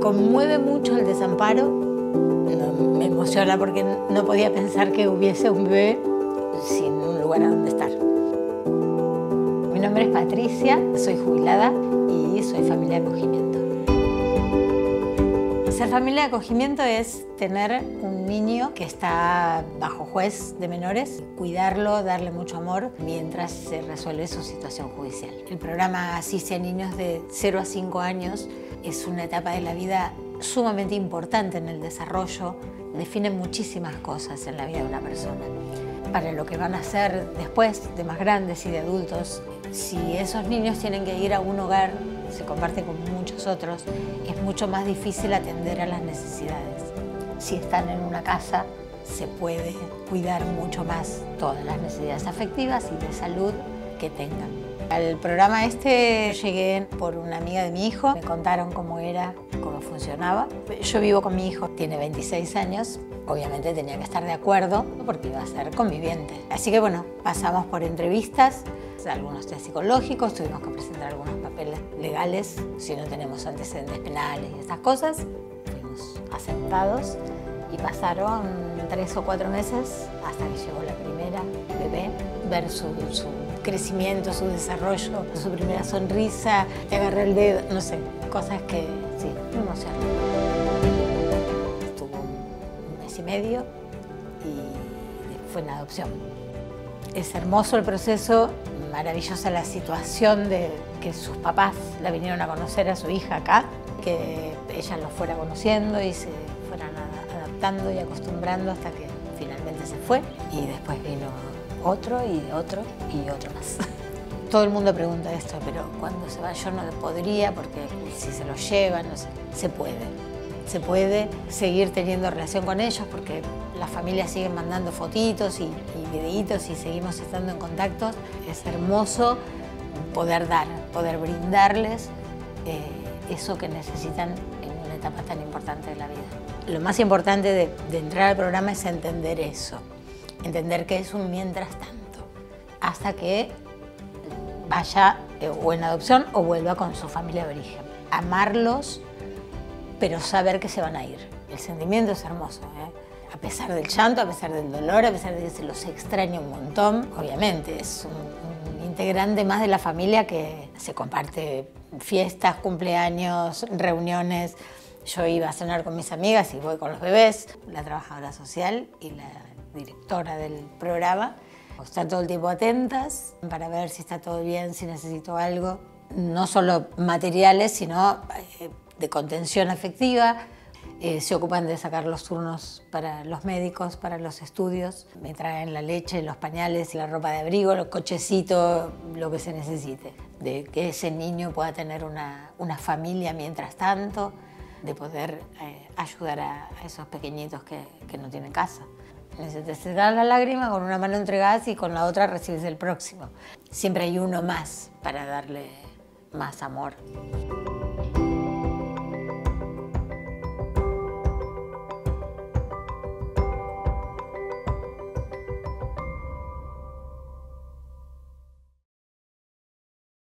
conmueve mucho el desamparo. Me emociona porque no podía pensar que hubiese un bebé sin un lugar a donde estar. Mi nombre es Patricia, soy jubilada y soy familia de acogimiento. Ser familia de acogimiento es tener un niño que está bajo juez de menores, cuidarlo, darle mucho amor mientras se resuelve su situación judicial. El programa Así sea niños de 0 a 5 años es una etapa de la vida sumamente importante en el desarrollo, define muchísimas cosas en la vida de una persona. Para lo que van a ser después de más grandes y de adultos, si esos niños tienen que ir a un hogar se comparte con muchos otros, es mucho más difícil atender a las necesidades. Si están en una casa, se puede cuidar mucho más todas las necesidades afectivas y de salud que tengan. Al programa este llegué por una amiga de mi hijo, me contaron cómo era, cómo funcionaba. Yo vivo con mi hijo, tiene 26 años, obviamente tenía que estar de acuerdo porque iba a ser conviviente. Así que bueno, pasamos por entrevistas, algunos test psicológicos, tuvimos que presentar algunos papeles legales si no tenemos antecedentes penales y estas cosas. Fuimos aceptados y pasaron tres o cuatro meses hasta que llegó la primera bebé, ver su, crecimiento, su desarrollo, su primera sonrisa, te agarré el dedo, no sé, cosas que sí, me emocionan. Estuvo un mes y medio y fue en adopción. Es hermoso el proceso, maravillosa la situación de que sus papás la vinieron a conocer a su hija acá, que ella lo fuera conociendo y se fueran adaptando y acostumbrando hasta que finalmente se fue y después vino otro y otro y otro más. Todo el mundo pregunta esto, pero cuando se va yo no podría porque si se lo llevan, no sé, se puede se puede seguir teniendo relación con ellos porque las familias siguen mandando fotitos y, y videitos y seguimos estando en contacto. Es hermoso poder dar, poder brindarles eh, eso que necesitan en una etapa tan importante de la vida. Lo más importante de, de entrar al programa es entender eso, entender que es un mientras tanto, hasta que vaya eh, o en adopción o vuelva con su familia de origen. Amarlos pero saber que se van a ir. El sentimiento es hermoso, ¿eh? a pesar del llanto, a pesar del dolor, a pesar de que se los extraña un montón, obviamente es un, integrante más de la familia que se comparte fiestas, cumpleaños, reuniones. Yo iba a cenar con mis amigas y voy con los bebés, la trabajadora social y la directora del programa. Están todo el tiempo atentas para ver si está todo bien, si necesito algo. No solo materiales, sino eh, de contención afectiva, eh, se ocupan de sacar los turnos para los médicos, para los estudios, me traen la leche, los pañales, la ropa de abrigo, los cochecitos, lo que se necesite, de que ese niño pueda tener una, una familia mientras tanto, de poder eh, ayudar a, esos pequeñitos que, que, no tienen casa. Se te da la lágrima, con una mano entregas y con la otra recibes el próximo. Siempre hay uno más para darle más amor.